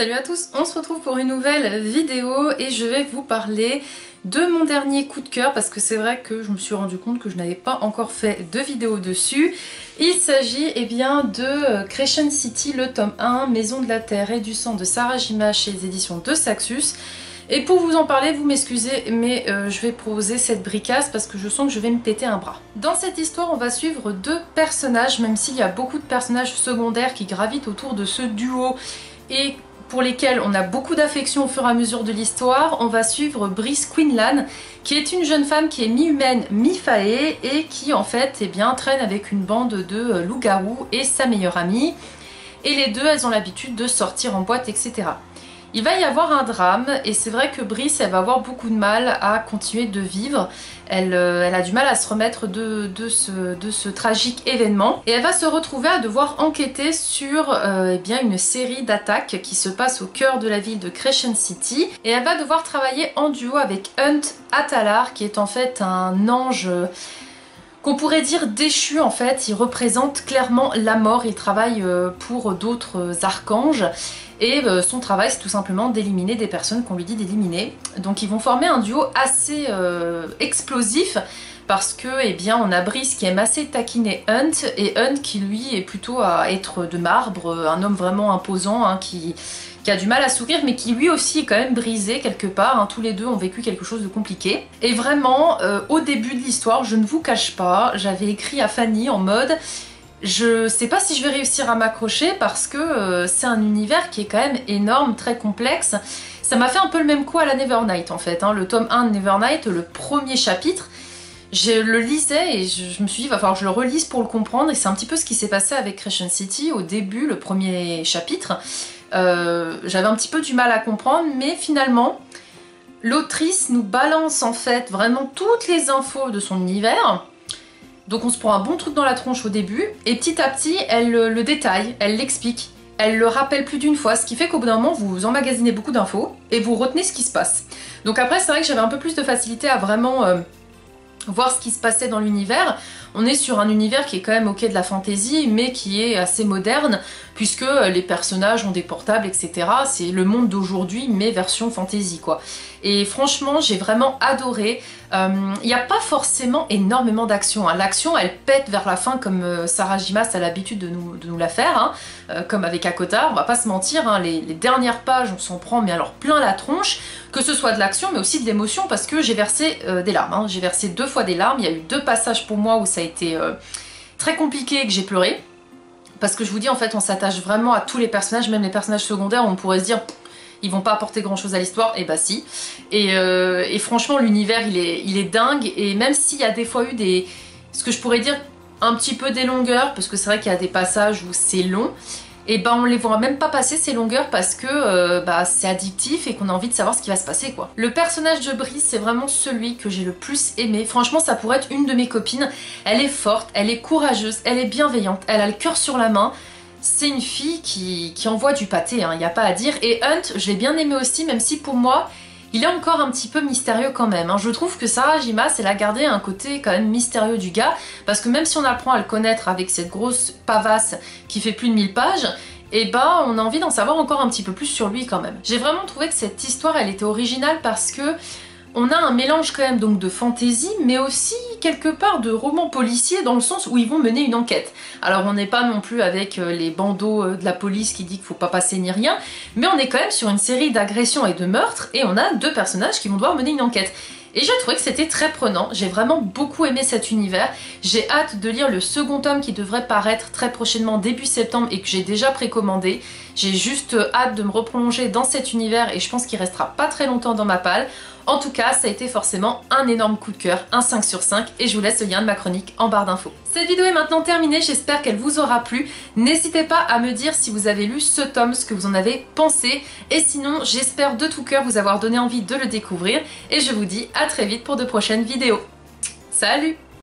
Salut à tous, on se retrouve pour une nouvelle vidéo et je vais vous parler de mon dernier coup de cœur parce que c'est vrai que je me suis rendu compte que je n'avais pas encore fait de vidéo dessus. Il s'agit eh bien de Crescent City, le tome 1, Maison de la Terre et du Sang de Sarah Jima chez les éditions de Saxus. Et pour vous en parler, vous m'excusez, mais euh, je vais proposer cette bricasse parce que je sens que je vais me péter un bras. Dans cette histoire, on va suivre deux personnages, même s'il y a beaucoup de personnages secondaires qui gravitent autour de ce duo et pour lesquels on a beaucoup d'affection au fur et à mesure de l'histoire, on va suivre Brice Quinlan, qui est une jeune femme qui est mi-humaine, mi-faée, et qui en fait eh bien, traîne avec une bande de loups-garous et sa meilleure amie. Et les deux, elles ont l'habitude de sortir en boîte, etc. Il va y avoir un drame et c'est vrai que Brice, elle va avoir beaucoup de mal à continuer de vivre. Elle, euh, a du mal à se remettre de, ce, tragique événement. Et elle va se retrouver à devoir enquêter sur euh, eh une série d'attaques qui se passe au cœur de la ville de Crescent City. Et elle va devoir travailler en duo avec Hunt Atalar qui est en fait un ange qu'on pourrait dire déchu en fait, il représente clairement la mort, il travaille euh, pour d'autres archanges et euh, son travail, c'est tout simplement d'éliminer des personnes qu'on lui dit d'éliminer. Donc ils vont former un duo assez euh, explosif parce que, eh bien, on a Brice qui aime assez taquiner Hunt et Hunt qui lui est plutôt à être de marbre, un homme vraiment imposant hein, qui, a du mal à sourire mais qui lui aussi est quand même brisé quelque part. Hein. Tous les deux ont vécu quelque chose de compliqué. Et vraiment, euh, au début de l'histoire, je ne vous cache pas, j'avais écrit à Fanny en mode je sais pas si je vais réussir à m'accrocher parce que euh, c'est un univers qui est quand même énorme, très complexe. Ça m'a fait un peu le même coup à la Nevernight en fait. Hein. Le tome 1 de Nevernight, le premier chapitre, je le lisais et je, me suis dit va falloir que je le relise pour le comprendre et c'est un petit peu ce qui s'est passé avec Crescent City au début, le premier chapitre. Euh, j'avais un petit peu du mal à comprendre mais finalement l'autrice nous balance en fait vraiment toutes les infos de son univers donc on se prend un bon truc dans la tronche au début, et petit à petit, elle le détaille, elle l'explique, elle le rappelle plus d'une fois, ce qui fait qu'au bout d'un moment, vous emmagasinez beaucoup d'infos, et vous retenez ce qui se passe. Donc après, c'est vrai que j'avais un peu plus de facilité à vraiment... Euh, voir ce qui se passait dans l'univers. On est sur un univers qui est quand même ok de la fantasy, mais qui est assez moderne, puisque les personnages ont des portables, etc. C'est le monde d'aujourd'hui, mais version fantasy, quoi. Et franchement, j'ai vraiment adoré. Il euh, n'y a pas forcément énormément d'action. Hein. L'action, elle pète vers la fin comme euh, Sarah Jimas a l'habitude de nous, la faire, hein. euh, comme avec Akota. On va pas se mentir, hein. les, dernières pages, on s'en prend mais alors plein la tronche, que ce soit de l'action mais aussi de l'émotion parce que j'ai versé des larmes. J'ai versé deux fois des larmes. Il y a eu deux passages pour moi où ça a été très compliqué et que j'ai pleuré. Parce que je vous dis, en fait, on s'attache vraiment à tous les personnages, même les personnages secondaires, on pourrait se dire ils vont pas apporter grand chose à l'histoire, et bah si. Euh, et, franchement, l'univers il est, il est dingue, et même s'il y a des fois eu des. ce que je pourrais dire un petit peu des longueurs, parce que c'est vrai qu'il y a des passages où c'est long, et bah on les voit même pas passer ces longueurs parce que euh, bah, c'est addictif et qu'on a envie de savoir ce qui va se passer quoi. Le personnage de Brice c'est vraiment celui que j'ai le plus aimé. Franchement ça pourrait être une de mes copines. Elle est forte, elle est courageuse, elle est bienveillante, elle a le cœur sur la main c'est une fille qui, envoie du pâté, il hein, n'y a pas à dire. Et Hunt, je l'ai bien aimé aussi, même si pour moi, il est encore un petit peu mystérieux quand même. Hein. Je trouve que Sarah Jimas, elle a gardé un côté quand même mystérieux du gars, parce que même si on apprend à le connaître avec cette grosse pavasse qui fait plus de 1000 pages, et eh bah ben, on a envie d'en savoir encore un petit peu plus sur lui quand même. J'ai vraiment trouvé que cette histoire, elle était originale parce que on a un mélange quand même donc de fantaisie, mais aussi quelque part de roman policier dans le sens où ils vont mener une enquête. Alors on n'est pas non plus avec euh, les bandeaux euh, de la police qui dit qu'il faut pas passer ni rien, mais on est quand même sur une série d'agressions et de meurtres et on a deux personnages qui vont devoir mener une enquête. Et j'ai trouvé que c'était très prenant, j'ai vraiment beaucoup aimé cet univers, j'ai hâte de lire le second tome qui devrait paraître très prochainement début septembre et que j'ai déjà précommandé. J'ai juste hâte de me replonger dans cet univers et je pense qu'il restera pas très longtemps dans ma palle. En tout cas, ça a été forcément un énorme coup de cœur, un 5 sur 5, et je vous laisse le lien de ma chronique en barre d'infos. Cette vidéo est maintenant terminée, j'espère qu'elle vous aura plu. N'hésitez pas à me dire si vous avez lu ce tome, ce que vous en avez pensé, et sinon, j'espère de tout cœur vous avoir donné envie de le découvrir, et je vous dis à très vite pour de prochaines vidéos. Salut